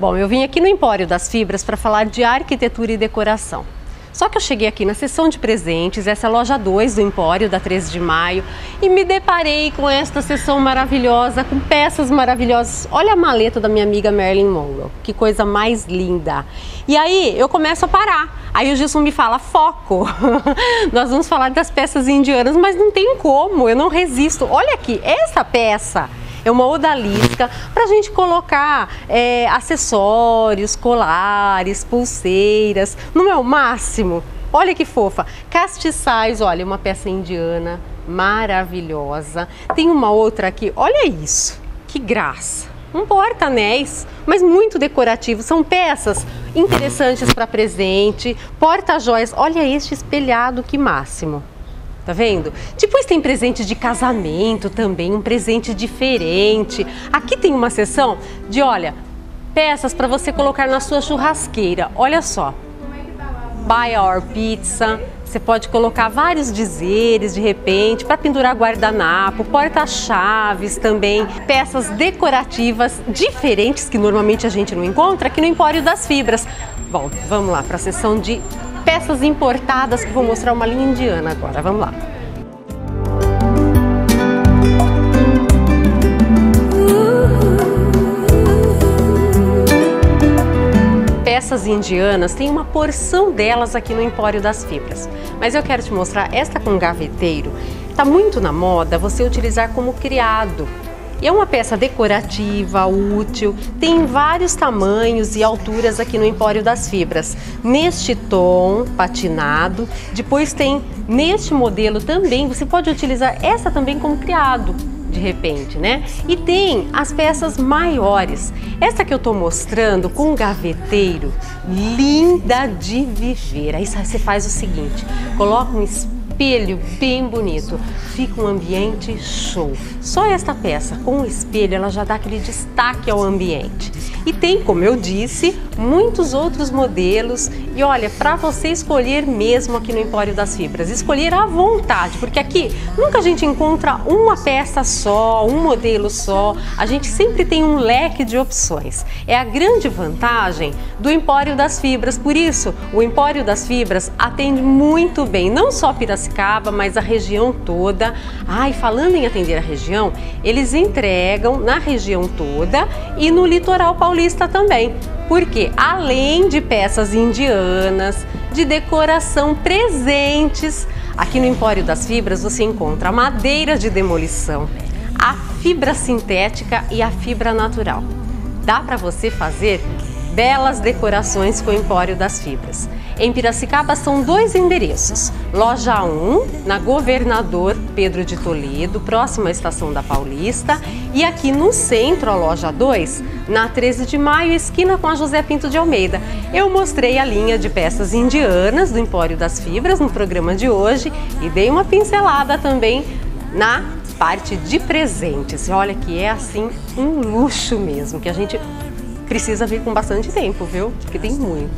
Bom, eu vim aqui no Empório das Fibras para falar de arquitetura e decoração. Só que eu cheguei aqui na seção de presentes, essa é a loja 2 do Empório, da 13 de maio, e me deparei com esta seção maravilhosa, com peças maravilhosas. Olha a maleta da minha amiga Marilyn Monroe, que coisa mais linda. E aí eu começo a parar. Aí o Gilson me fala, foco, nós vamos falar das peças indianas, mas não tem como, eu não resisto. Olha aqui, essa peça é uma odalisca para a gente colocar é, acessórios, colares, pulseiras. Não é o máximo? Olha que fofa. Castiçais, olha, uma peça indiana maravilhosa. Tem uma outra aqui, olha isso. Que graça. Um porta-anéis, mas muito decorativo. São peças interessantes para presente, porta-joias. Olha este espelhado, que máximo. Tá vendo? Depois tem presente de casamento também, um presente diferente. Aqui tem uma seção de, olha, peças para você colocar na sua churrasqueira. Olha só. Buy Our Pizza. Você pode colocar vários dizeres de repente para pendurar guardanapo, porta-chaves também, peças decorativas diferentes que normalmente a gente não encontra aqui no Empório das Fibras. Bom, vamos lá para a seção de peças importadas que vou mostrar uma linha indiana agora. Vamos lá. peças indianas, tem uma porção delas aqui no Empório das Fibras. Mas eu quero te mostrar esta com gaveteiro. Está muito na moda você utilizar como criado. E é uma peça decorativa, útil, tem vários tamanhos e alturas aqui no Empório das Fibras. Neste tom patinado, depois tem neste modelo também, você pode utilizar essa também como criado de repente, né? E tem as peças maiores. Essa que eu tô mostrando com gaveteiro, linda de viver. Aí você faz o seguinte, coloca um espelho espelho bem bonito. Fica um ambiente show. Só esta peça com o espelho, ela já dá aquele destaque ao ambiente. E tem, como eu disse, muitos outros modelos. E olha, para você escolher mesmo aqui no Empório das Fibras, escolher à vontade, porque aqui nunca a gente encontra uma peça só, um modelo só. A gente sempre tem um leque de opções. É a grande vantagem do Empório das Fibras. Por isso, o Empório das Fibras atende muito bem, não só Piracicaba, Piracicaba, mas a região toda. Ai, ah, falando em atender a região, eles entregam na região toda e no litoral paulista também. Porque além de peças indianas, de decoração presentes, aqui no Empório das Fibras você encontra madeira de demolição, a fibra sintética e a fibra natural. Dá para você fazer belas decorações com o Empório das Fibras. Em Piracicaba são dois endereços. Loja 1, na Governador Pedro de Toledo, próxima à Estação da Paulista. E aqui no centro, a loja 2, na 13 de maio, esquina com a José Pinto de Almeida. Eu mostrei a linha de peças indianas do Empório das Fibras no programa de hoje e dei uma pincelada também na parte de presentes. Olha que é assim um luxo mesmo, que a gente precisa vir com bastante tempo, viu? Porque tem muito.